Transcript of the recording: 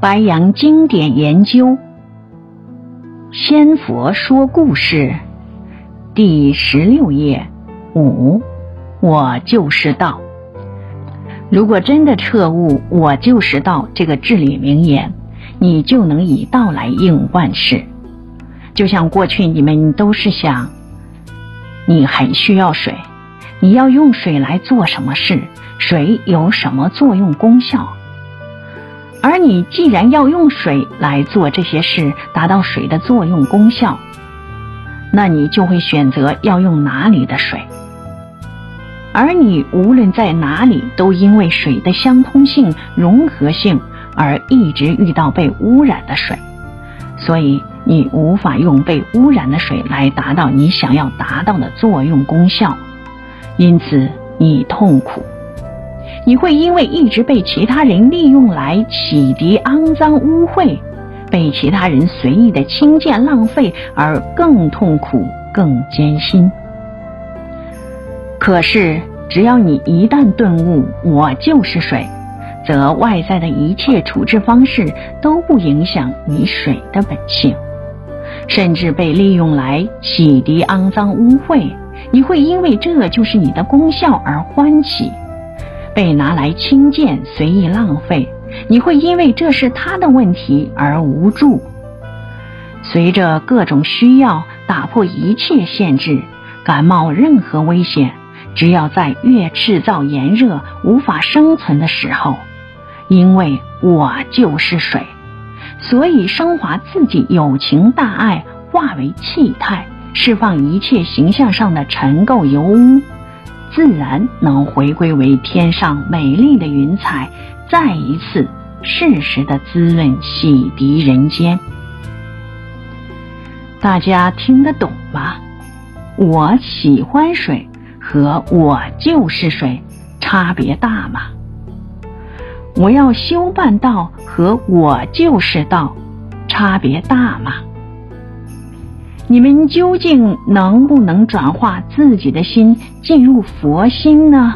白羊经典研究，仙佛说故事，第十六页五，我就是道。如果真的彻悟“我就是道”这个至理名言，你就能以道来应万事。就像过去你们都是想，你很需要水，你要用水来做什么事？水有什么作用功效？而你既然要用水来做这些事，达到水的作用功效，那你就会选择要用哪里的水。而你无论在哪里，都因为水的相通性、融合性而一直遇到被污染的水，所以你无法用被污染的水来达到你想要达到的作用功效，因此你痛苦。你会因为一直被其他人利用来洗涤肮脏污秽，被其他人随意的轻贱浪费而更痛苦、更艰辛。可是，只要你一旦顿悟“我就是水”，则外在的一切处置方式都不影响你水的本性，甚至被利用来洗涤肮脏污秽，你会因为这就是你的功效而欢喜。被拿来轻贱、随意浪费，你会因为这是他的问题而无助。随着各种需要打破一切限制，感冒任何危险，只要在越制造炎热无法生存的时候，因为我就是水，所以升华自己友情大爱，化为气态，释放一切形象上的尘垢油污。自然能回归为天上美丽的云彩，再一次适时的滋润洗涤人间。大家听得懂吗？我喜欢水和我就是水差别大吗？我要修办道和我就是道差别大吗？你们究竟能不能转化自己的心进入佛心呢？